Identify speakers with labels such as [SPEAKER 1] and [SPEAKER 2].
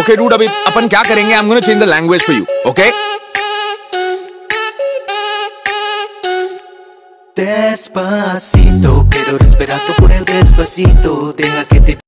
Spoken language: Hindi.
[SPEAKER 1] ओके डूड अभी अपन क्या करेंगे I am gonna change the language for you okay
[SPEAKER 2] Despacito, quiero respirar tu cuello despacito, deja que te